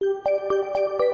you